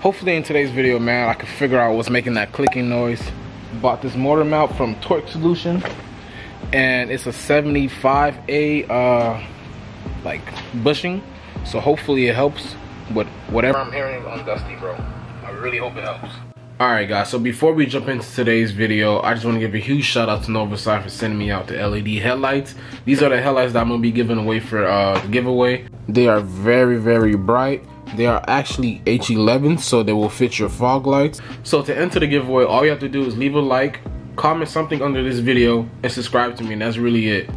hopefully in today's video, man, I can figure out what's making that clicking noise. Bought this motor mount from Torque Solution, and it's a 75A uh, like bushing. So hopefully it helps with whatever I'm hearing on Dusty, bro. I really hope it helps. Alright guys, so before we jump into today's video, I just want to give a huge shout out to Novsight for sending me out the LED headlights. These are the headlights that I'm going to be giving away for uh, the giveaway. They are very, very bright. They are actually H11, so they will fit your fog lights. So to enter the giveaway, all you have to do is leave a like, comment something under this video, and subscribe to me, and that's really it.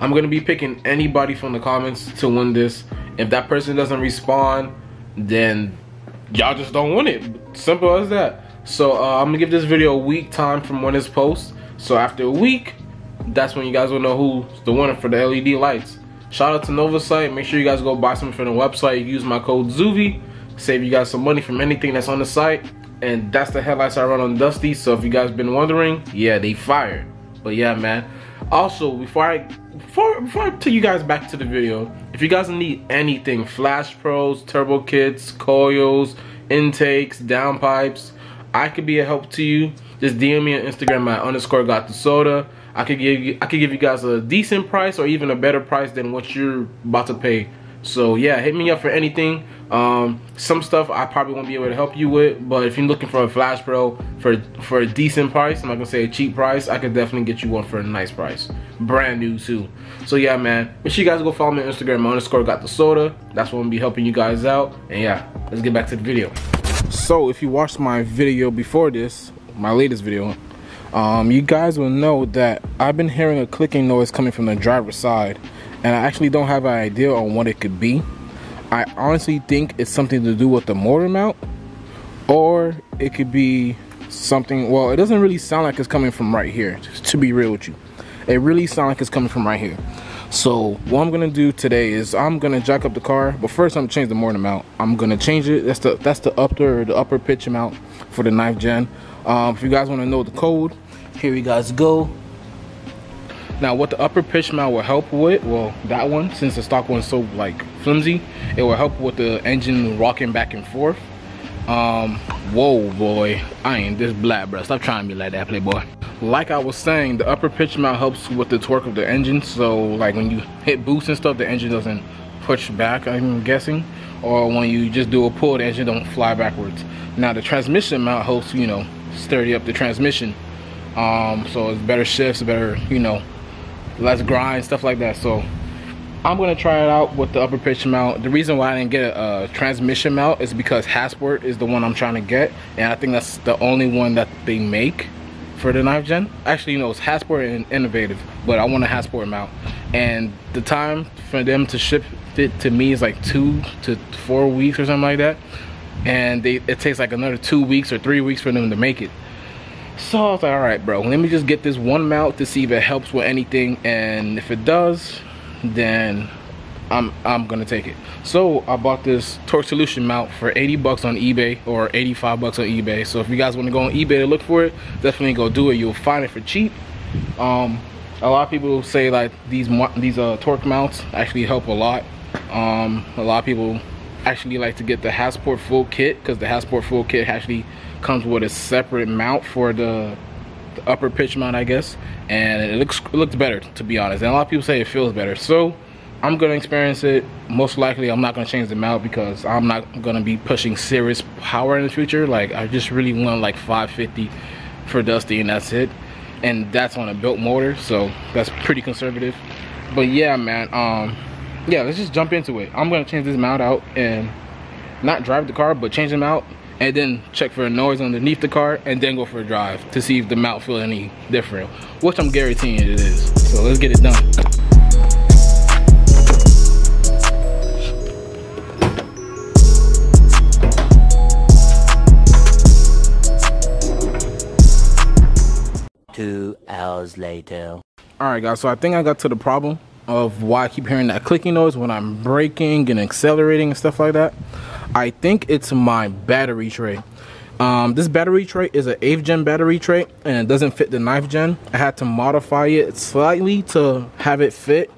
I'm to be picking anybody from the comments to win this. If that person doesn't respond, then y'all just don't win it. Simple as that. So uh, I'm gonna give this video a week time from when it's post. So after a week, that's when you guys will know who's the winner for the LED lights. Shout out to Novsight. Make sure you guys go buy something from the website. use my code Zoovie. Save you guys some money from anything that's on the site. And that's the headlights I run on Dusty. So if you guys been wondering, yeah, they fired. But yeah, man. Also, before I before before I take you guys back to the video, if you guys need anything, flash pros, turbo kits, coils, intakes, downpipes, I could be a help to you. Just DM me on Instagram at underscore got the soda. I could give you I could give you guys a decent price or even a better price than what you're about to pay. So yeah, hit me up for anything. Um, some stuff I probably won't be able to help you with, but if you're looking for a Flash Pro for for a decent price, I'm not gonna say a cheap price, I could definitely get you one for a nice price, brand new too. So yeah, man, make sure you guys go follow me on Instagram underscore got the soda. That's what I'm be helping you guys out. And yeah, let's get back to the video. So if you watched my video before this, my latest video, um, you guys will know that I've been hearing a clicking noise coming from the driver's side and I actually don't have an idea on what it could be. I honestly think it's something to do with the motor mount or it could be something, well, it doesn't really sound like it's coming from right here, to be real with you. It really sounds like it's coming from right here. So what I'm gonna do today is I'm gonna jack up the car, but first I'm gonna change the motor mount. I'm gonna change it. That's the that's the upper the upper pitch mount for the 9th gen. Um, if you guys want to know the code, here you guys go. Now what the upper pitch mount will help with, well that one, since the stock one's so like flimsy, it will help with the engine rocking back and forth. Um, whoa boy, I ain't this black bro. Stop trying to be like that, playboy like I was saying, the upper pitch mount helps with the torque of the engine. So like when you hit boost and stuff, the engine doesn't push back, I'm guessing. Or when you just do a pull, the engine don't fly backwards. Now the transmission mount helps, you know, sturdy up the transmission. Um, so it's better shifts, better, you know, less grind, stuff like that. So I'm gonna try it out with the upper pitch mount. The reason why I didn't get a, a, transmission mount is because Hasport is the one I'm trying to get. And I think that's the only one that they make for the 9th gen. Actually, you know, it's Hasport and Innovative, but I want a Hasport mount. And the time for them to ship it to me is like two to four weeks or something like that. And they, it takes like another two weeks or three weeks for them to make it. So I was like, all right, bro, let me just get this one mount to see if it helps with anything. And if it does, then I'm I'm gonna take it. So I bought this Torque Solution mount for 80 bucks on eBay or 85 bucks on eBay. So if you guys want to go on eBay to look for it, definitely go do it. You'll find it for cheap. Um, a lot of people say like these these uh, torque mounts actually help a lot. Um, a lot of people actually like to get the Hasport full kit because the Hasport full kit actually comes with a separate mount for the, the upper pitch mount, I guess, and it looks it looks better to be honest. And a lot of people say it feels better. So I'm gonna experience it. Most likely, I'm not gonna change the mount because I'm not gonna be pushing serious power in the future. Like I just really want like 550 for Dusty, and that's it. And that's on a built motor, so that's pretty conservative. But yeah, man. Um, yeah, let's just jump into it. I'm gonna change this mount out and not drive the car, but change them out and then check for a noise underneath the car and then go for a drive to see if the mount feel any different, which I'm guaranteeing it is. So let's get it done. Two hours later. Alright guys, so I think I got to the problem of why I keep hearing that clicking noise when I'm braking and accelerating and stuff like that. I think it's my battery tray. Um, this battery tray is an 8th gen battery tray and it doesn't fit the 9th gen. I had to modify it slightly to have it fit.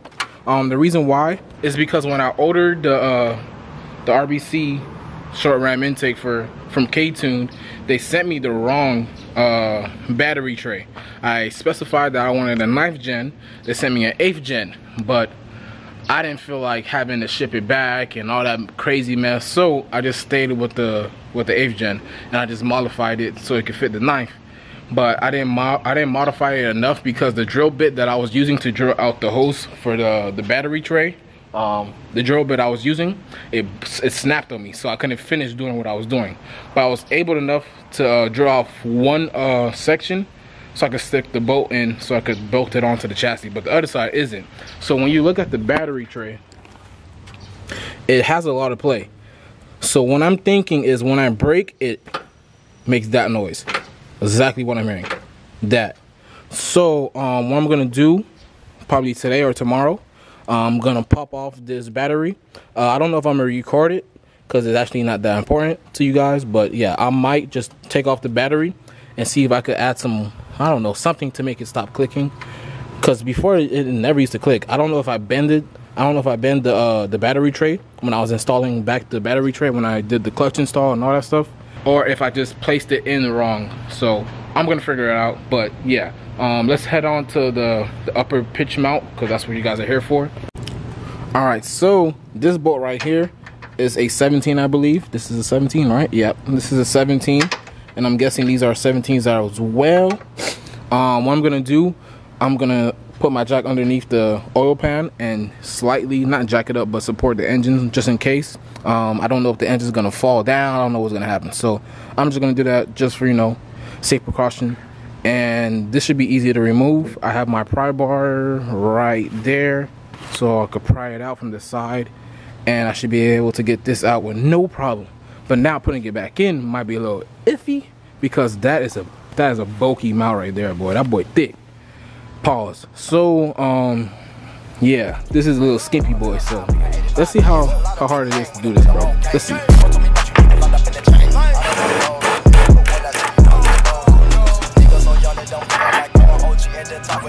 Um, the reason why is because when I ordered the, uh, the RBC short ram intake for from K-Tune, they sent me the wrong uh, battery tray. I specified that I wanted a ninth gen. They sent me an eighth gen, but I didn't feel like having to ship it back and all that crazy mess. So I just stayed with the with the eighth gen, and I just modified it so it could fit the ninth. But I didn't I didn't modify it enough because the drill bit that I was using to drill out the hose for the the battery tray um, the drill bit I was using, it, it snapped on me, so I couldn't finish doing what I was doing. But I was able enough to uh, drill off one uh, section so I could stick the bolt in so I could bolt it onto the chassis, but the other side isn't. So when you look at the battery tray, it has a lot of play. So what I'm thinking is when I brake, it makes that noise. Exactly what I'm hearing. That. So um, what I'm gonna do, probably today or tomorrow, I'm gonna pop off this battery. Uh, I don't know if I'm gonna record it because it's actually not that important to you guys. But yeah, I might just take off the battery and see if I could add some, I don't know, something to make it stop clicking. Because before it, never used to click. I don't know if I bended. I don't know if I bend the uh, the battery tray when I was installing back the battery tray when I did the clutch install and all that stuff, or if I just placed it in wrong. So I'm gonna figure it out. But yeah, um, let's head on to the, the upper pitch mount because that's what you guys are here for. All right, so this bolt right here is a 17, I believe. This is a 17, right? Yep, this is a 17. And I'm guessing these are 17s as well. Um, what I'm gonna do, I'm gonna put my jack underneath the oil pan and slightly, not jack it up, but support the engine just in case. Um, I don't know if the engine's gonna fall down. I don't know what's gonna happen. So I'm just gonna do that just for, you know, safe precaution. And this should be easy to remove. I have my pry bar right there so I could pry it out from the side and I should be able to get this out with no problem. But now putting it back in might be a little iffy because that is a that is a bulky mount right there boy. That boy thick. Pause. So um yeah this is a little skimpy boy so let's see how how hard it is to do this bro. Let's see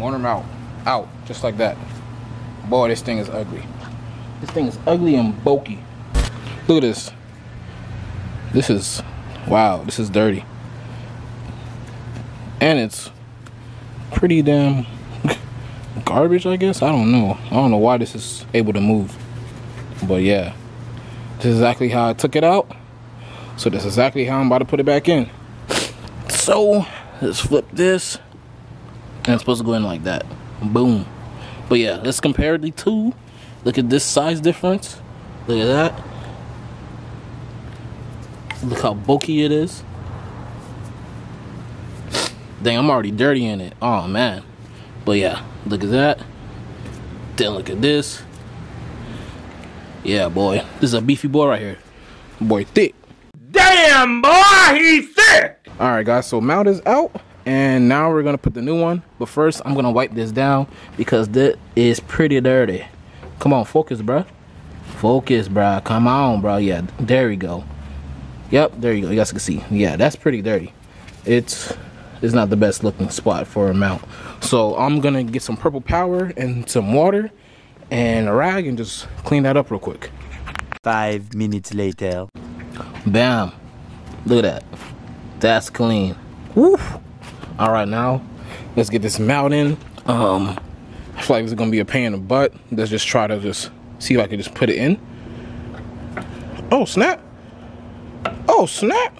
bolt. just like that. Boy, this thing is ugly. This thing is ugly and bulky. Look at this. This is, wow, this is dirty. And it's pretty damn garbage, I guess. I don't know. I don't know why this is able to move. But yeah, this is exactly how I took it out. So that's exactly how I'm about to put it back in. So let's flip this. And it's supposed to go in like that. Boom. But yeah, let's compare the two. Look at this size difference. Look at that. Look how bulky it is. Dang, I'm already dirty in it. Oh man. But yeah, look at that. Then look at this. Yeah, boy. This is a beefy boy right here. Boy, thick. Damn, boy, he's thick. All right, guys. So mount is out and now we're gonna put the new one but first i'm gonna wipe this down because that is pretty dirty. Come on focus bruh. Focus bruh. Come on bro yeah there we go. Yep there you go. You guys can see. Yeah that's pretty dirty. It's it's not the best looking spot for a mount. So i'm gonna get some purple power and some water and a rag and just clean that up real quick. Five minutes later. Bam. Look at that. That's clean. Woof all right now let's get this mount in. Um i feel like this is gonna be a pain in the butt. Let's just try to just see if i can just put it in. Oh snap. Oh snap.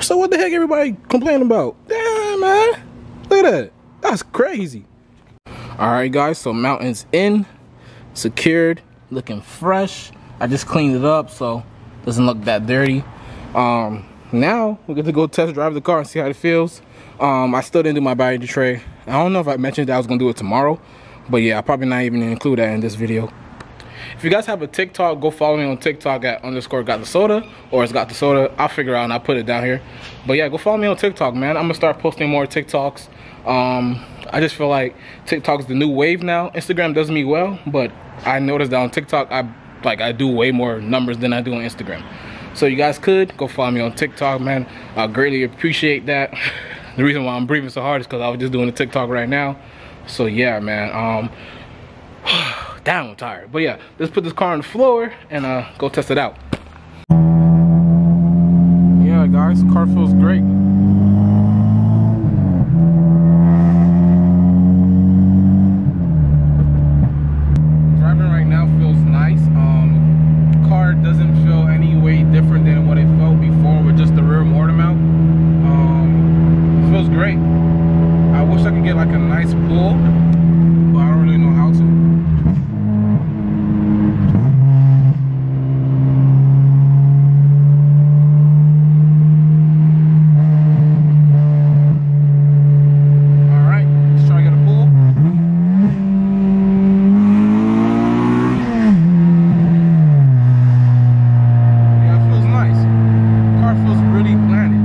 So what the heck everybody complaining about? Damn man. Look at that. That's crazy. All right guys so mountains in secured looking fresh. I just cleaned it up so doesn't look that dirty. Um now we get to go test drive the car and see how it feels um, I still didn't do my battery tray. I don't know if I mentioned that I was gonna do it tomorrow, but yeah, I'll probably not even include that in this video. If you guys have a TikTok, go follow me on TikTok at underscore got the soda or it's got the soda. I'll figure out and I'll put it down here. But yeah, go follow me on TikTok, man. I'm gonna start posting more TikToks. Um, I just feel like TikTok's the new wave now. Instagram does me well, but I noticed that on TikTok, I like I do way more numbers than I do on Instagram. So you guys could go follow me on TikTok, man. I greatly appreciate that. the reason why I'm breathing so hard is because I was just doing a TikTok right now. So yeah, man. Um, damn, I'm tired. But yeah, let's put this car on the floor and uh, go test it out. Yeah, guys, car feels great. Driving right now feels nice. Um, car doesn't feel any way different than what it felt before with just the rear motor mount. Um, feels great. I wish I could get like a nice pull, but I don't really know how to. All right, let's try to get a pull. Yeah, it feels nice. Car feels really planted.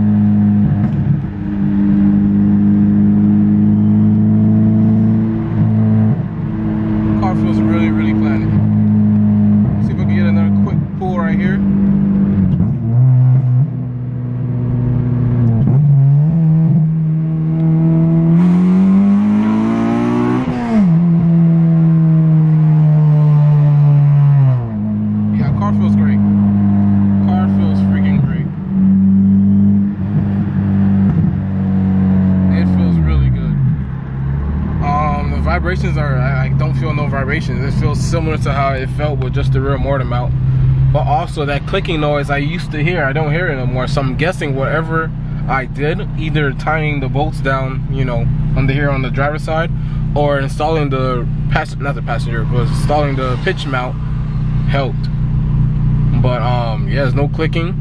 Car feels really, really planted. See if I can get another quick pull right here. Yeah, car feels great. Car feels freaking great. It feels really good. Um, the vibrations are, I, I don't feel no vibrations. It feels similar to how it felt with just the rear motor mount. But also that clicking noise I used to hear, I don't hear it anymore. So I'm guessing whatever I did, either tying the bolts down, you know, under here on the driver's side, or installing the pass not the passenger, but installing the pitch mount helped. But um, yeah, there's no clicking.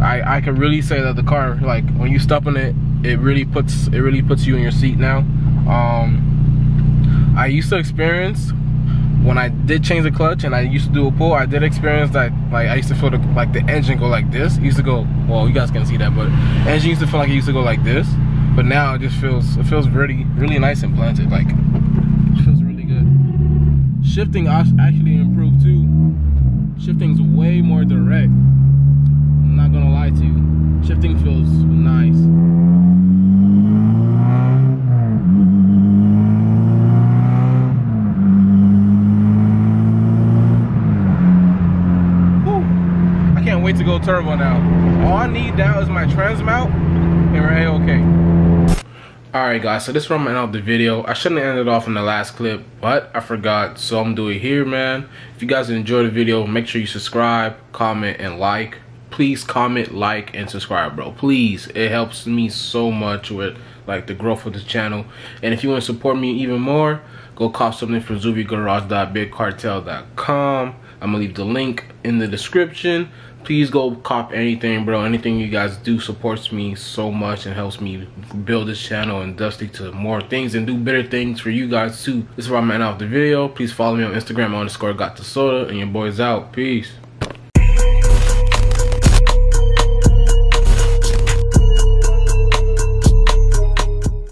I I can really say that the car, like when you step on it, it really puts it really puts you in your seat now. Um, I used to experience when I did change the clutch and I used to do a pull. I did experience that like I used to feel the, like the engine go like this. It used to go well. You guys can see that, but engine used to feel like it used to go like this. But now it just feels it feels really really nice and planted. Like it feels really good. Shifting actually improved too. Shifting's way more direct. I'm not gonna lie to you. Shifting feels nice. Can't wait to go turbo now. All I need now is my trans mount and we're a-okay. Alright guys, so this is end off the video. I shouldn't have ended off in the last clip, but I forgot, so I'm doing here, man. If you guys enjoyed the video, make sure you subscribe, comment, and like. Please comment, like, and subscribe, bro. Please, it helps me so much with like the growth of the channel. And if you want to support me even more, go cop something from zooviegarage.bigcartel.com. I'm gonna leave the link in the description. Please go cop anything, bro. Anything you guys do supports me so much and helps me build this channel and dusty to more things and do better things for you guys too. This is where I'm at off the video. Please follow me on Instagram underscore got the soda and your boys out. Peace.